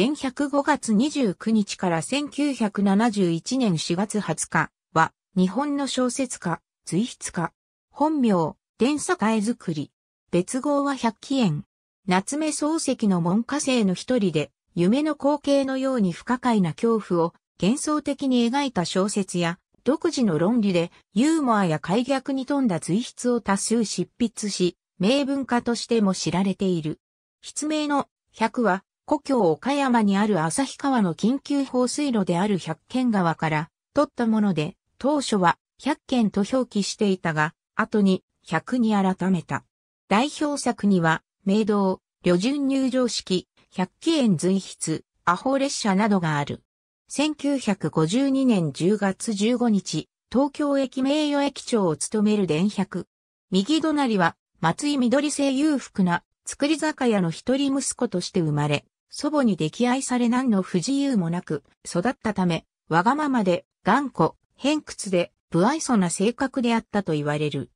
電105月29日から1971年4月20日は、日本の小説家、随筆家。本名、電作栄作り。別号は百鬼園。夏目漱石の門下生の一人で、夢の光景のように不可解な恐怖を幻想的に描いた小説や、独自の論理でユーモアや解逆に富んだ随筆を多数執筆し、名文化としても知られている。筆名の百は、故郷岡山にある旭川の緊急放水路である百軒川から取ったもので、当初は百軒と表記していたが、後に百に改めた。代表作には、明道、旅順入場式、百鬼園随筆、アホ列車などがある。1952年10月15日、東京駅名誉駅長を務める電百。右隣は、松井緑製裕福な、作り酒屋の一人息子として生まれ、祖母に溺愛され何の不自由もなく、育ったため、わがままで、頑固、偏屈で、不愛想な性格であったと言われる。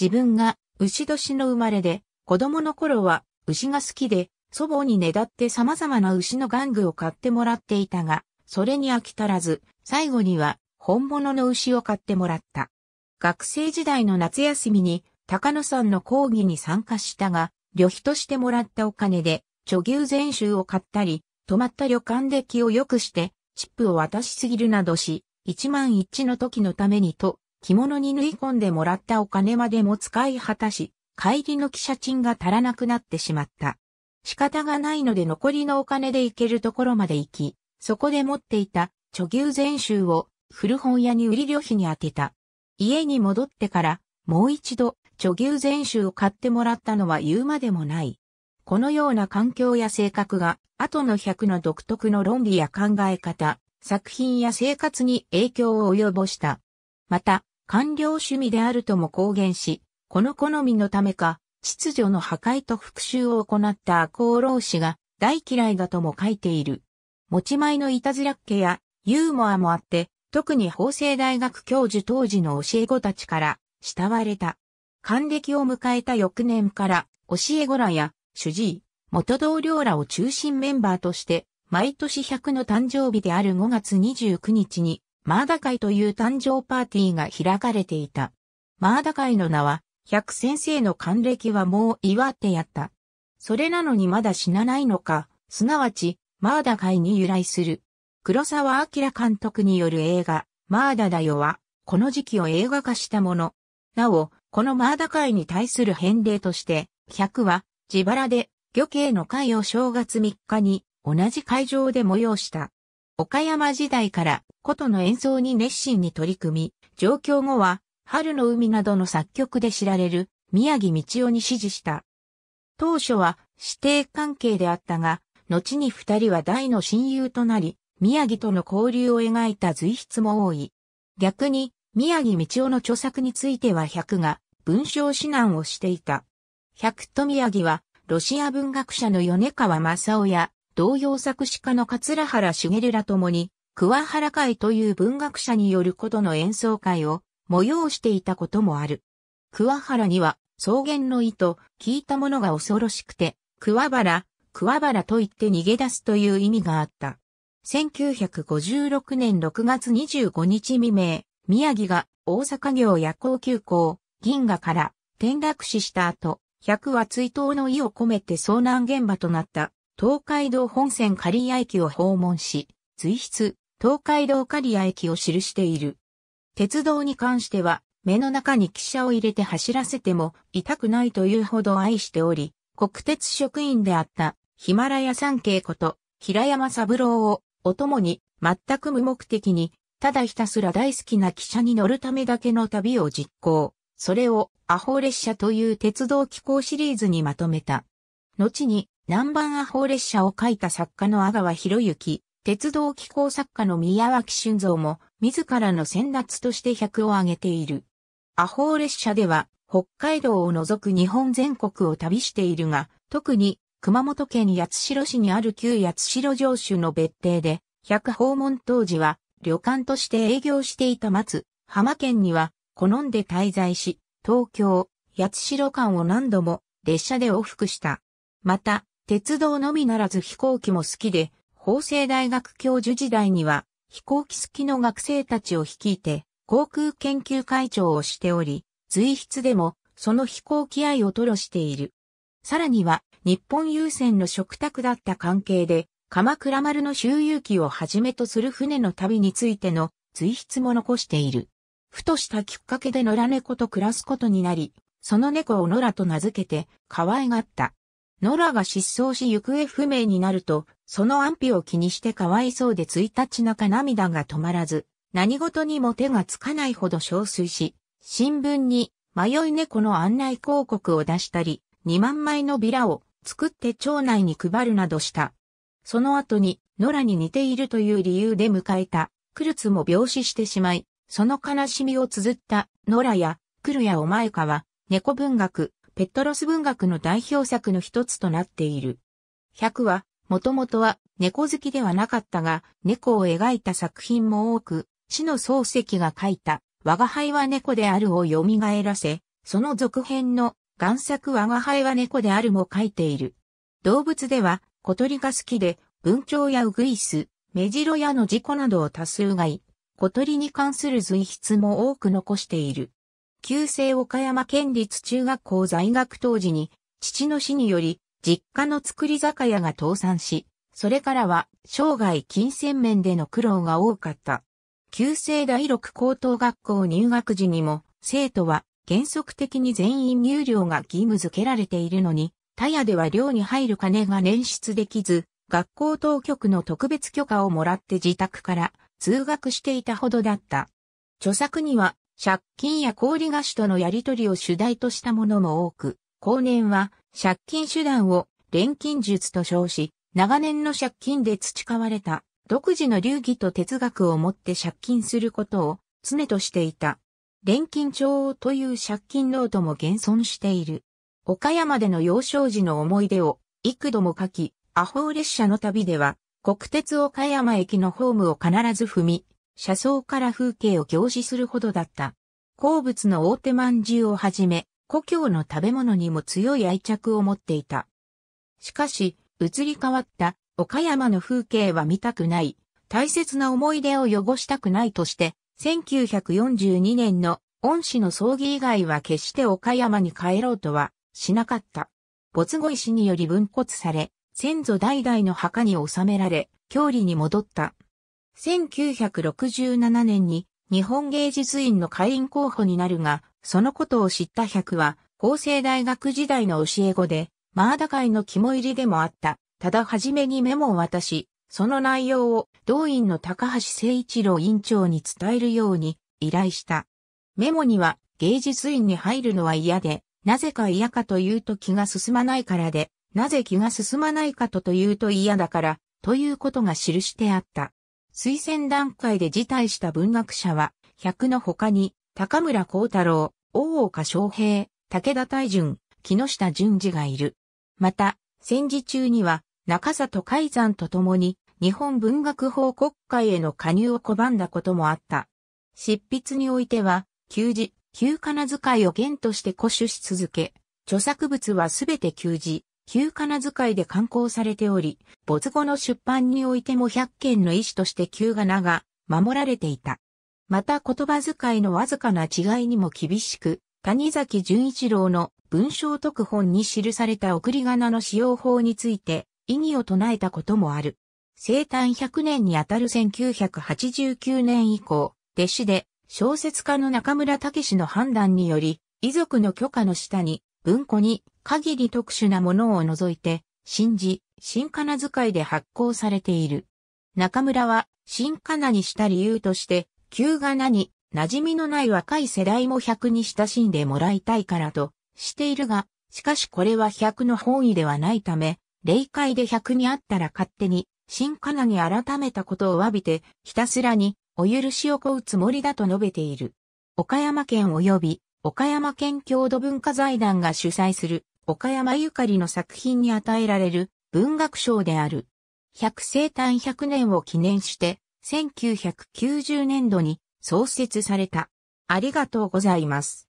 自分が、牛年の生まれで、子供の頃は、牛が好きで、祖母にねだって様々な牛の玩具を買ってもらっていたが、それに飽き足らず、最後には、本物の牛を買ってもらった。学生時代の夏休みに、高野山の講義に参加したが、旅費としてもらったお金で、貯牛全集を買ったり、泊まった旅館で気を良くして、チップを渡しすぎるなどし、一万一の時のためにと、着物に縫い込んでもらったお金までも使い果たし、帰りの汽車賃が足らなくなってしまった。仕方がないので残りのお金で行けるところまで行き、そこで持っていた貯牛全集を古本屋に売り旅費に当てた。家に戻ってからもう一度貯牛全集を買ってもらったのは言うまでもない。このような環境や性格が後の百の独特の論理や考え方、作品や生活に影響を及ぼした。また、官僚趣味であるとも公言し、この好みのためか、秩序の破壊と復讐を行った赤穂老子が大嫌いだとも書いている。持ち前のいたずらっ気やユーモアもあって、特に法政大学教授当時の教え子たちから慕われた。還暦を迎えた翌年から教え子らや主治医、元同僚らを中心メンバーとして、毎年100の誕生日である5月29日に、マーダ会という誕生パーティーが開かれていた。マーダ会の名は、百先生の還暦はもう祝ってやった。それなのにまだ死なないのか、すなわち、マーダ会に由来する。黒沢明監督による映画、マーダだよは、この時期を映画化したもの。なお、このマーダ会に対する返礼として、100は、自腹で、漁慶の会を正月3日に、同じ会場で催した。岡山時代から、琴の演奏に熱心に取り組み、上京後は、春の海などの作曲で知られる、宮城道夫に指示した。当初は、指定関係であったが、後に二人は大の親友となり、宮城との交流を描いた随筆も多い。逆に、宮城道夫の著作については百が文章指南をしていた。百と宮城は、ロシア文学者の米川正夫や、同様作詞家の桂原茂らともに、桑原会という文学者によることの演奏会を催していたこともある。桑原には、草原の意と聞いたものが恐ろしくて、桑原、桑原と言って逃げ出すという意味があった。1956年6月25日未明、宮城が大阪行夜行急行、銀河から転落死した後、100は追悼の意を込めて遭難現場となった東海道本線刈谷駅を訪問し、随筆、東海道刈谷駅を記している。鉄道に関しては、目の中に汽車を入れて走らせても痛くないというほど愛しており、国鉄職員であったヒマラヤ山系こと平山三郎をお供に全く無目的にただひたすら大好きな汽車に乗るためだけの旅を実行。それをアホ列車という鉄道機構シリーズにまとめた。後に南蛮アホ列車を書いた作家の阿川博之、鉄道機構作家の宮脇俊造も自らの先達として100を挙げている。アホ列車では北海道を除く日本全国を旅しているが、特に熊本県八代市にある旧八代城主の別邸で、100訪問当時は旅館として営業していた松、浜県には好んで滞在し、東京、八代間を何度も列車で往復した。また、鉄道のみならず飛行機も好きで、法政大学教授時代には飛行機好きの学生たちを率いて航空研究会長をしており、随筆でもその飛行機愛を吐露している。さらには日本郵船の食卓だった関係で鎌倉丸の周遊記をはじめとする船の旅についての随筆も残している。ふとしたきっかけで野良猫と暮らすことになり、その猫を野良と名付けて可愛がった。野良が失踪し行方不明になると、その安否を気にしてかわいそうで1日中涙が止まらず、何事にも手がつかないほど憔悴し、新聞に迷い猫の案内広告を出したり、2万枚のビラを作って町内に配るなどした。その後に、野良に似ているという理由で迎えた、クルツも病死してしまい、その悲しみを綴った、野良や、クルやお前かは、猫文学、ペットロス文学の代表作の一つとなっている。100は、もともとは猫好きではなかったが、猫を描いた作品も多く、死の漱石が書いた、我が輩は猫であるを蘇らせ、その続編の贋作我が輩は猫であるも書いている。動物では小鳥が好きで、文鳥やウグイス、メジロやの事故などを多数買い、小鳥に関する随筆も多く残している。旧制岡山県立中学校在学当時に、父の死により、実家の作り酒屋が倒産し、それからは生涯金銭面での苦労が多かった。旧制第六高等学校入学時にも、生徒は原則的に全員入寮が義務付けられているのに、タヤでは寮に入る金が捻出できず、学校当局の特別許可をもらって自宅から通学していたほどだった。著作には借金や氷菓子とのやりとりを主題としたものも多く、後年は借金手段を錬金術と称し、長年の借金で培われた独自の流儀と哲学をもって借金することを常としていた。錬金帳という借金ノートも現存している。岡山での幼少時の思い出を幾度も書き、アホ列車の旅では、国鉄岡山駅のホームを必ず踏み、車窓から風景を凝視するほどだった。好物の大手饅頭をはじめ、故郷の食べ物にも強い愛着を持っていた。しかし、移り変わった岡山の風景は見たくない、大切な思い出を汚したくないとして、1942年の恩師の葬儀以外は決して岡山に帰ろうとはしなかった。没後石により分骨され、先祖代々の墓に収められ、郷里に戻った。1967年に日本芸術院の会員候補になるが、そのことを知った百は、法政大学時代の教え子で、マーダ会の肝入りでもあった。ただはじめにメモを渡し、その内容を同院の高橋誠一郎委員長に伝えるように依頼した。メモには芸術院に入るのは嫌で、なぜか嫌かというと気が進まないからで、なぜ気が進まないかとというと嫌だから、ということが記してあった。推薦段階で辞退した文学者は、百の他に、高村光太郎、大岡昌平、武田大順、木下淳二がいる。また、戦時中には、中里海山と共に、日本文学法国会への加入を拒んだこともあった。執筆においては、旧字、旧仮名遣いを原として古種し続け、著作物はすべて旧字、旧仮名遣いで刊行されており、没後の出版においても百件の意思として旧仮名が守られていた。また言葉遣いのわずかな違いにも厳しく、谷崎潤一郎の文章特本に記された送り仮名の使用法について意義を唱えたこともある。生誕100年にあたる1989年以降、弟子で小説家の中村武の判断により、遺族の許可の下に、文庫に限り特殊なものを除いて、新字、新仮名遣いで発行されている。中村は、新仮名にした理由として、旧仮名に馴染みのない若い世代も百に親しんでもらいたいからとしているが、しかしこれは百の本意ではないため、霊界で百にあったら勝手に、新仮名に改めたことを詫びて、ひたすらにお許しを請うつもりだと述べている。岡山県及び岡山県郷土文化財団が主催する岡山ゆかりの作品に与えられる文学賞である。百生誕100年を記念して、1990年度に創設された。ありがとうございます。